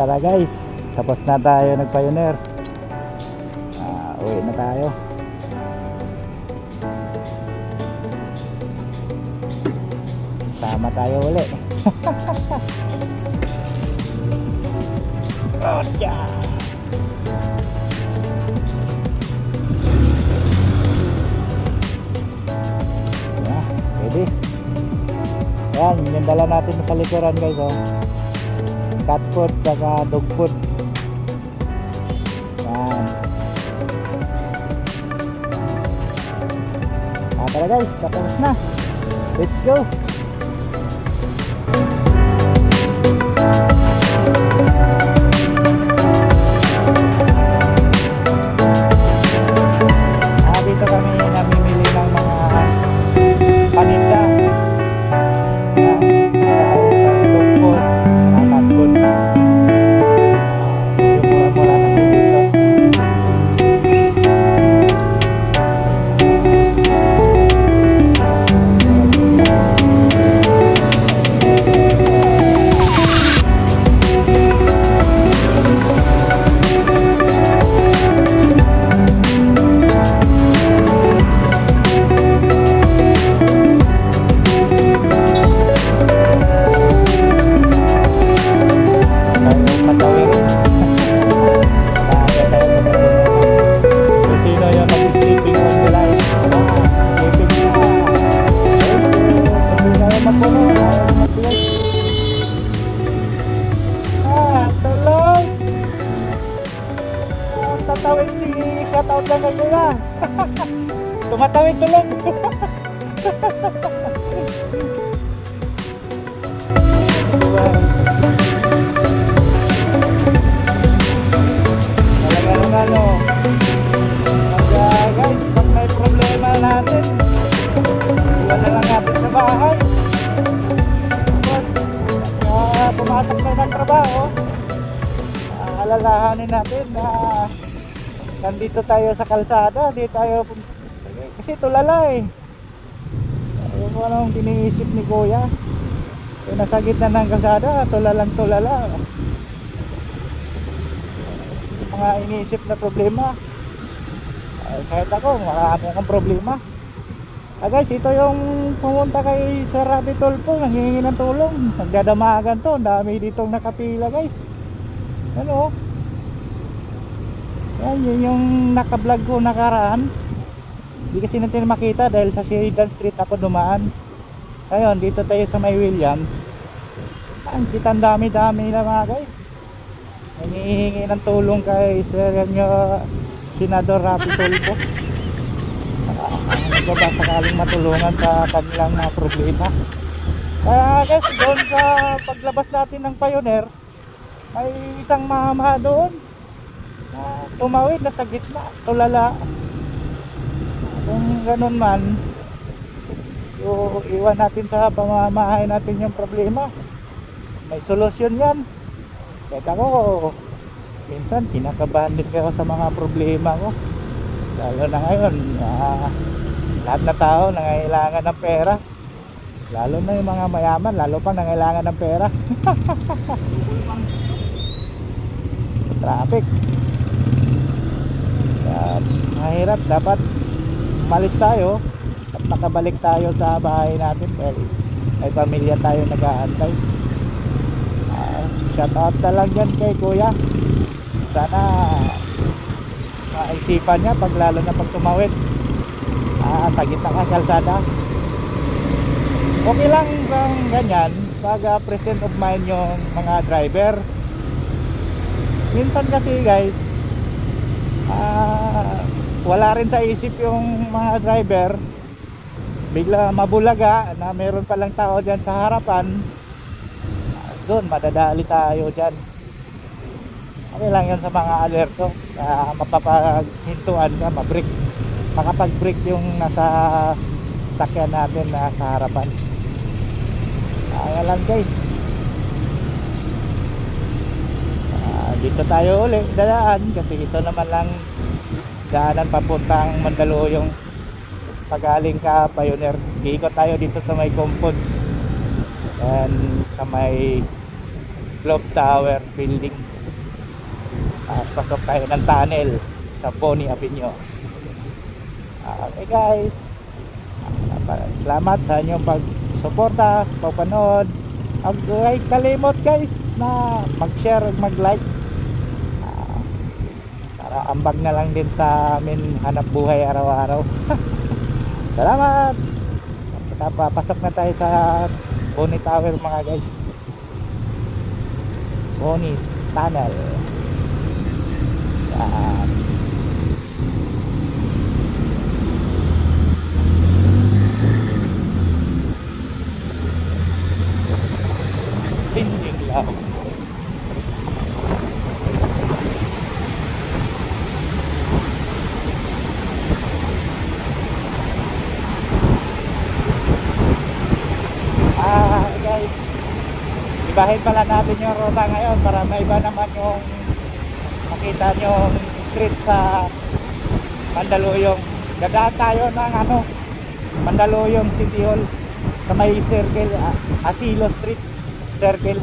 tara guys. Tapos na tayo nag pioneer Ah, uwi na tayo. Sama tayo uli. Oh, yeah. Yan yung dala natin sa likuran guys oh cat food saka dog food. Ah tara guys tapos na. Let's go Kaya pumasok na ng trabaho ah, Alalahanin natin na Nandito tayo sa kalsada Di tayo Kasi tulala eh mo anong iniisip ni kuya. Kaya nasa gitna ng kalsada Tulalang tulala. Mga iniisip na problema. Ay, kahit ako marami akong problema ah guys ito yung pumunta kay Sir Rabi Tolpo nangihingi ng tulong. Nagdadamagan to dami ditong nakapila guys. Ano? Yan yun yung nakablog ko nakaraan. Hindi kasi natin makita dahil sa Sheridan Street ako dumaan. Ngayon dito tayo sa May Williams. Ang kita ang dami dami na mga guys. Nangihingi ng tulong kay Sir nyo Senador Rapi Tulfo uh, ba sakaling matulungan sa kanilang mga problema. Kaya guys doon sa paglabas natin ng Pioneer may isang mama doon na tumawid na sa gitna tulala. Kung ganun man iwan natin sa pamamahay natin yung problema. May solusyon yan. Kahit ako, minsan kinakabahan din ako sa mga problema ko. Lalo na ngayon, ah, lahat na tao nangailangan ng pera. Lalo na yung mga mayaman, lalo pang nangailangan ng pera. Traffic. Kaya, mahirap. Dapat malis tayo at makabalik tayo sa bahay natin dahil may pamilya tayo nag-aantay. Ah, shout out na lang yan kay kuya sana maisipan niya pag lalo na pag tumawid ah, sa gitna ka kalsada. Okay lang bang ganyan pag ah, present of mind yung mga driver? Minsan kasi guys ah, wala rin sa isip yung mga driver. Bigla mabulaga na meron palang tao dyan sa harapan. Doon madadali tayo dyan. Ano lang yun sa mga alerto na mapapaghintuan ka mabreak makapag break yung nasa sakyan natin na sa harapan. Kaya lang guys. Ah, dito tayo ulit dadaan kasi ito naman lang daanan papuntang Mandaluyong. Pagaling ka Pioneer. Iikot tayo dito sa may compounds and sa may Globe Tower building. Ah, pasok tayo ng tunnel sa Bonnie Avenue. Ah, okay guys. Ah, salamat sa inyong pagsuporta, pagpanood. Huwag kalimot guys na mag-share, mag-like. Ah, para ambag na lang din sa amin hanap buhay araw-araw. Salamat! Papasok na tayo sa Bonnie Tower mga guys. Bonnie Tunnel. Yan. Sinding lang. Ah, guys. Ibahin pala natin yung ruta ngayon para maiba naman yung makita nyo street sa Mandaluyong. Dadaan tayo ng ano, Mandaluyong City Hall sa may circle, ah, Asilo Street Circle.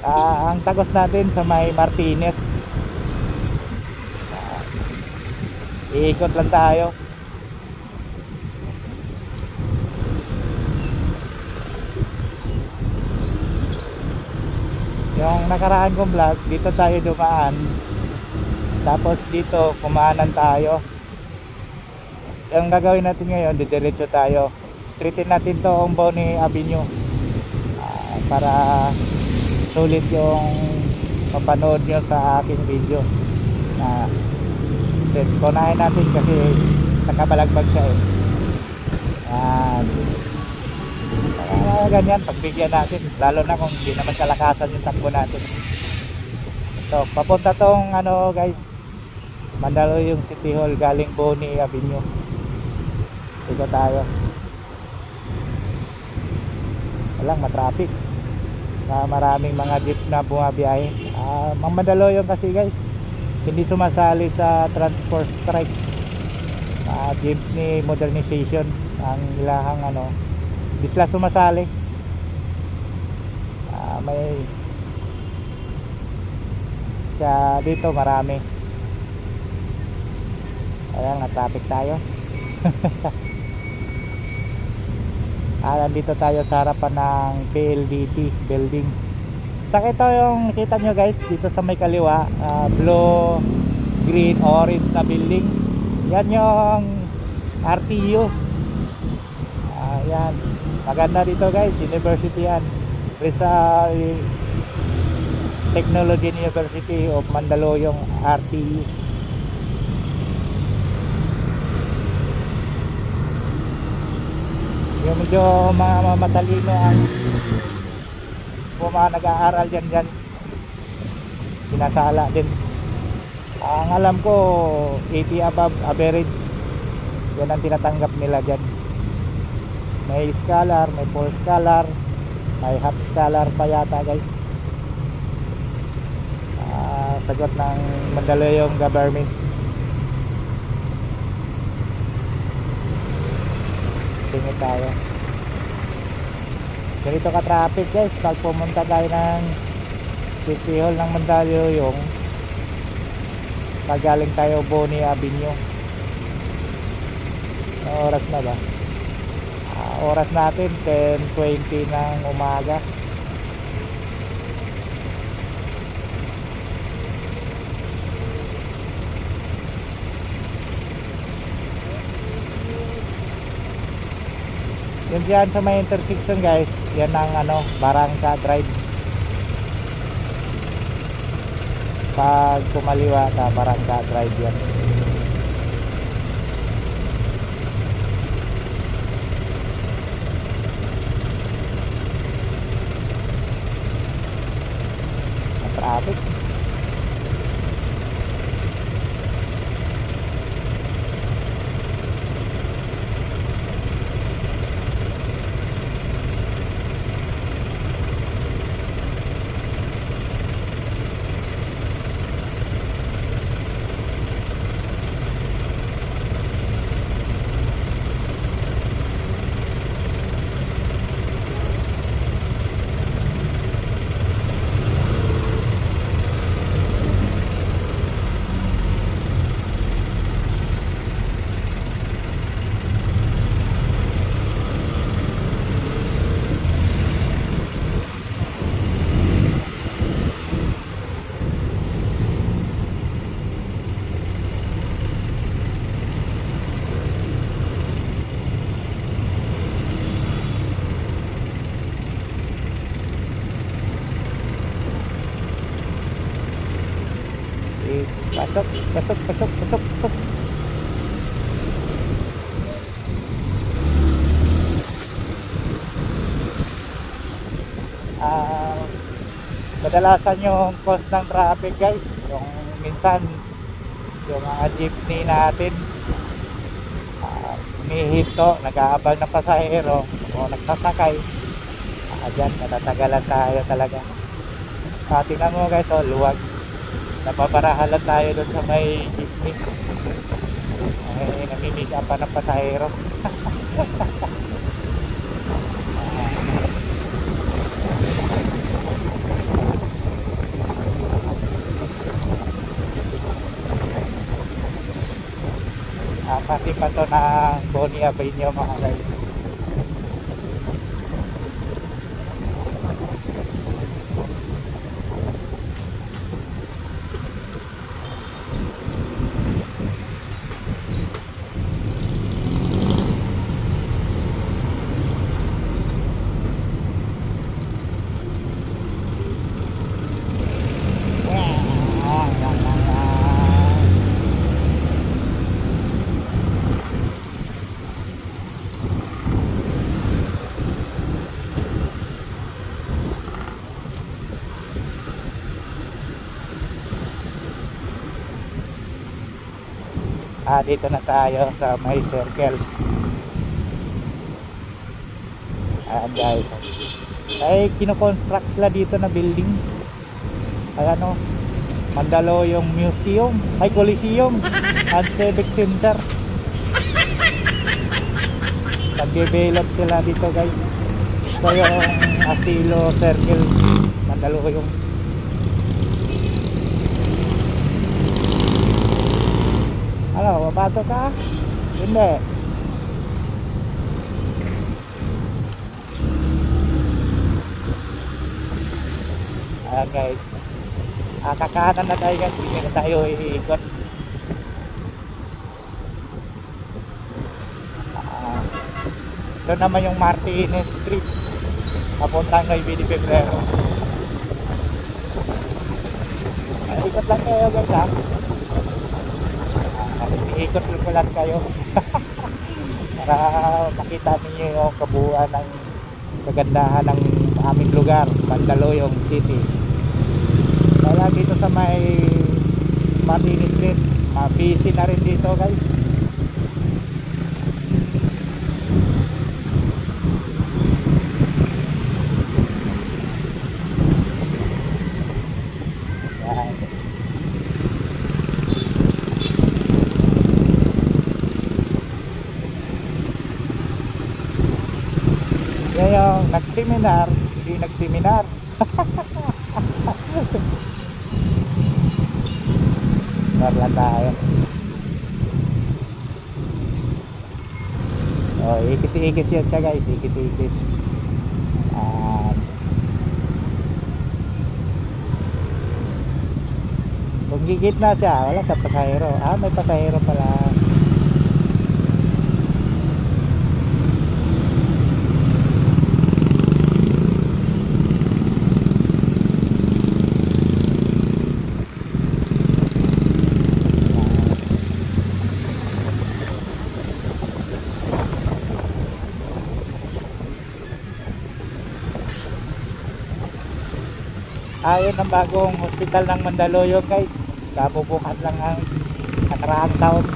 Ah, ang tagos natin sa may Martinez. Ah, iikot lang tayo. Yung nakaraan kong vlog, dito tayo dumaan. Tapos dito, kumaanan tayo. Yung gagawin natin ngayon, didiretso tayo. Streetin natin to ang Bonnie Avenue. Ah, para sulit yung mapanood nyo sa aking video na then kunahin natin kasi nakabalagbag siya eh yan kaya ganyan pagbigyan natin lalo na kung hindi naman kalakasan yung takbo natin. So papunta tong ano guys Mandaluyong City Hall galing Bonnie Avenue. Dito tayo. Walang matraffic. Na maraming mga jeep na bumabiyahe. Ah, Mang Mandaluyong kasi guys, hindi sumasali sa transport strike. Ah, jeepney modernization ang ilahang ano, hindi sila sumasali. Ah, may kaya dito marami. Ayan, na-traffic tayo. Ah, nandito tayo sa harapan ng PLDT building. Sa ito yung nakita nyo guys, dito sa may kaliwa, ah, blue, green, orange na building. Yan yung RTU. Ah, yan. Maganda dito guys, university yan. Rizal Technology University of Mandaluyong RTU. yung medyo mga mga matalino ang mga nag-aaral dyan dyan. Sinasala din. Ang alam ko 80 above average. Yan ang tinatanggap nila dyan may scholar, may full scholar may half scholar pa yata guys. Ah, sagot ng Mandaluyong government. Tingin tayo. Ganito ka traffic guys. Pag pumunta tayo ng City Hall ng Mandaluyong pag galing tayo Bonnie Avenue. Na oras na ba oras natin 10.20 ng umaga Yun dyan sa may intersection guys, yan ang ano, Barangka Drive. Pag kumaliwa ka, Barangka Drive yan. Ang Traffic. Pasok, pasok, pasok, pasok. Ah, kadalasan yung cause ng traffic guys, yung minsan yung mga jeepney natin uh, nag-aabal ng pasahero o nagsasakay. Uh, dyan, natatagalan tayo talaga. Uh, tingnan mo guys, oh, luwag napaparahalan tayo doon sa may jeepney ay namimiga pa ng pasahero Ah, pati pa to ng Bonnie Avenue mga guys. Ah, dito na tayo sa may circle. Ayan guys. Ay, kinoconstruct sila dito na building. Ay ano, Mandaluyong Museum, ay Coliseum, and Civic Center. Nag-develop sila dito guys. Ito yung Asilo Circle, Mandaluyong. Papasok ka? Hindi. Ayan guys. Ah, kakanan na tayo guys. Hindi na tayo iikot. Ah, ito naman yung Martinez Street. Papuntang kay Bini Pebrero. Ah, ikot lang kayo guys ha. Iikot lang ko lang kayo para makita ninyo yung kabuuan ng kagandahan ng aming lugar, Mandaluyong City. Kaya dito sa may Martinez Street, busy na rin dito guys. Yung nagseminar, hindi nagseminar. Wala tayo. Oh, ikis-ikis yan siya guys, ikis-ikis. Ah. kung gigit na siya, wala sa pasahero. Ah, may pasahero pala. Ayun ang bagong hospital ng Mandaluyong guys. Kabubukas lang ang nakaraang taon.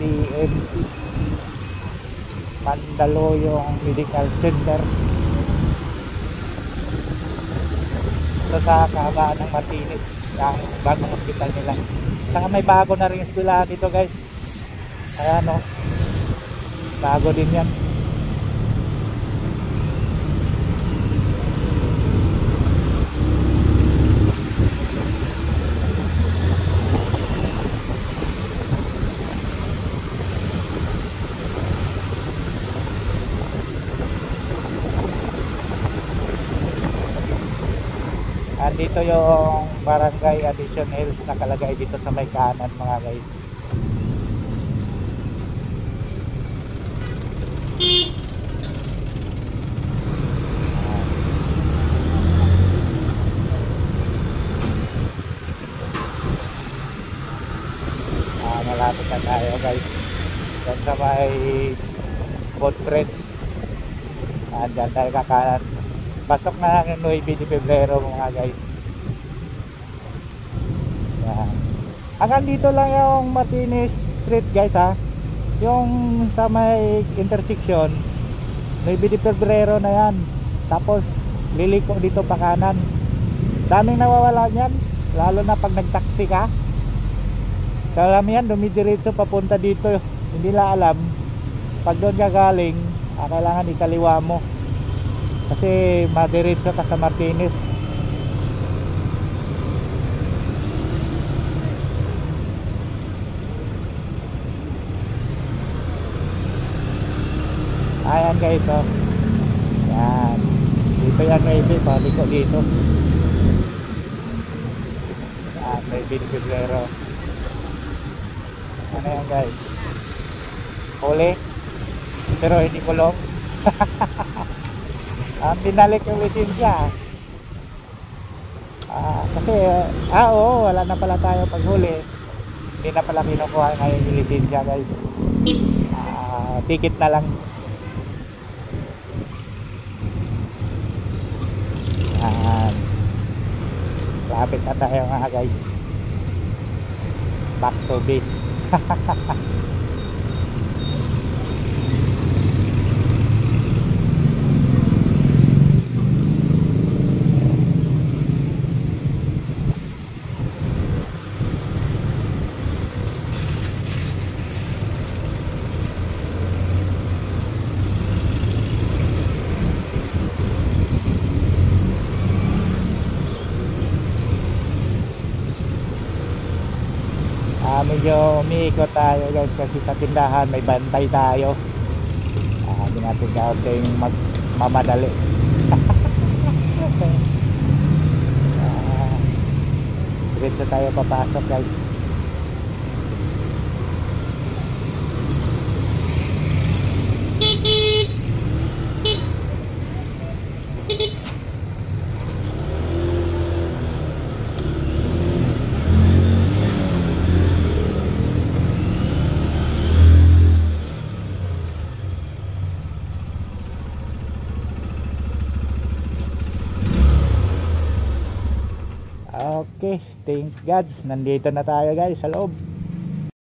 CMC Mandaluyong Medical Center. Ito sa kahabaan ng Martinez. Ang bagong hospital nila. Saka may bago na rin eskwela dito guys. Kaya no. Bago din yan. Andito yung Barangay Addition Hills nakalagay dito sa may kanan mga guys. malapit na tayo guys. Yan sa may bridge ah, dyan tayo kakanan. Pasok na ng 9 de Pebrero mga guys yan hanggang dito lang yung Martinez Street guys ha? Yung sa may intersection 9 de Pebrero na yan. Tapos liliko dito pa kanan. Daming nawawala niyan lalo na pag nagtaksi ka. Kalamihan dumidiretso papunta dito. Hindi la alam pag doon ka galing ah, kailangan ikaliwa mo. Kasi madiretso ka sa Martinez ayan guys oh. Yan. Dito yan maybe paliko dito. Yan maybe di Pebrero ano yan guys? Huli? Pero hindi kulong ah, binalik yung lisensya ah, kasi ah oo wala na pala tayo pag huli. Hindi na pala kinukuha ngayon yung lisensya guys. Ah, ticket na lang Lapit na tayo mga guys. Back to base. Ah, umiikot tayo guys kasi sa tindahan may bantay tayo. Ah, hindi natin kaunting mag mamadali. ah, diretso tayo papasok guys. Okay, thank God. Nandito na tayo guys sa loob.